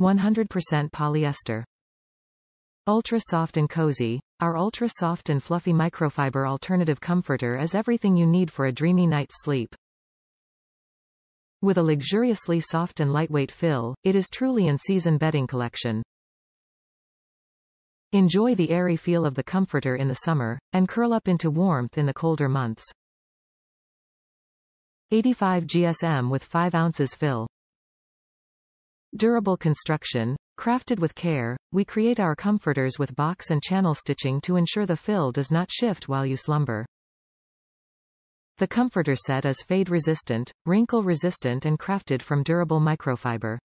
100% polyester. Ultra soft and cozy. Our ultra soft and fluffy microfiber alternative comforter is everything you need for a dreamy night's sleep. With a luxuriously soft and lightweight fill, it is truly in season bedding collection. Enjoy the airy feel of the comforter in the summer, and curl up into warmth in the colder months. 85 GSM with 5 ounces fill. Durable construction. Crafted with care, we create our comforters with box and channel stitching to ensure the fill does not shift while you slumber. The comforter set is fade-resistant, wrinkle-resistant and crafted from durable microfiber.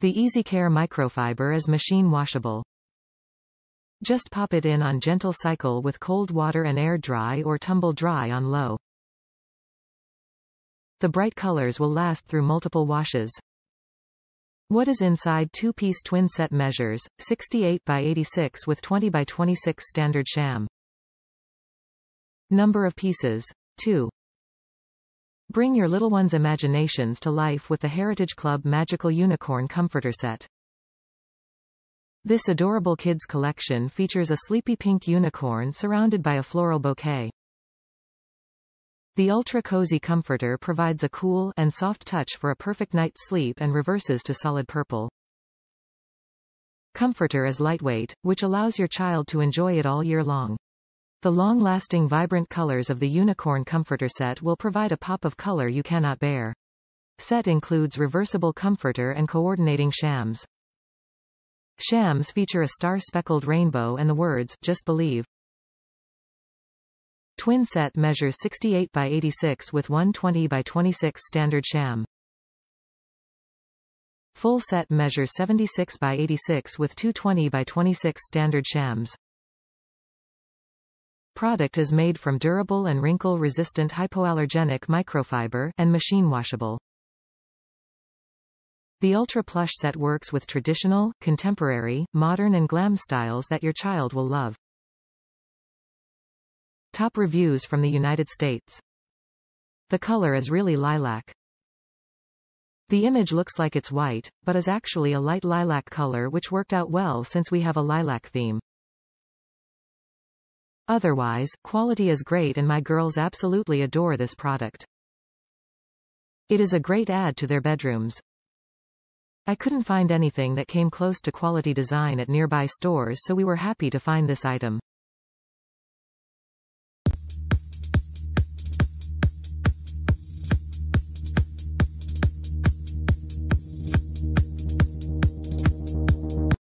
The Easy Care microfiber is machine washable. Just pop it in on gentle cycle with cold water and air dry or tumble dry on low. The bright colors will last through multiple washes. What is inside two-piece twin set measures, 68 by 86 with 20 by 26 standard sham. Number of pieces. 2. Bring your little one's imaginations to life with the Heritage Club Magical Unicorn Comforter Set. This adorable kids collection features a sleepy pink unicorn surrounded by a floral bouquet. The Ultra Cozy Comforter provides a cool and soft touch for a perfect night's sleep and reverses to solid purple. Comforter is lightweight, which allows your child to enjoy it all year long. The long-lasting vibrant colors of the Unicorn Comforter set will provide a pop of color you cannot bear. Set includes reversible comforter and coordinating shams. Shams feature a star-speckled rainbow and the words, Just Believe. Twin set measures 68 by 86 with 120 by 26 standard sham. Full set measures 76 by 86 with 220 by 26 standard shams. Product is made from durable and wrinkle-resistant hypoallergenic microfiber and machine washable. The Ultra Plush set works with traditional, contemporary, modern and glam styles that your child will love. Top reviews from the United States. The color is really lilac. The image looks like it's white, but is actually a light lilac color which worked out well since we have a lilac theme. Otherwise, quality is great and my girls absolutely adore this product. It is a great add to their bedrooms. I couldn't find anything that came close to quality design at nearby stores so we were happy to find this item.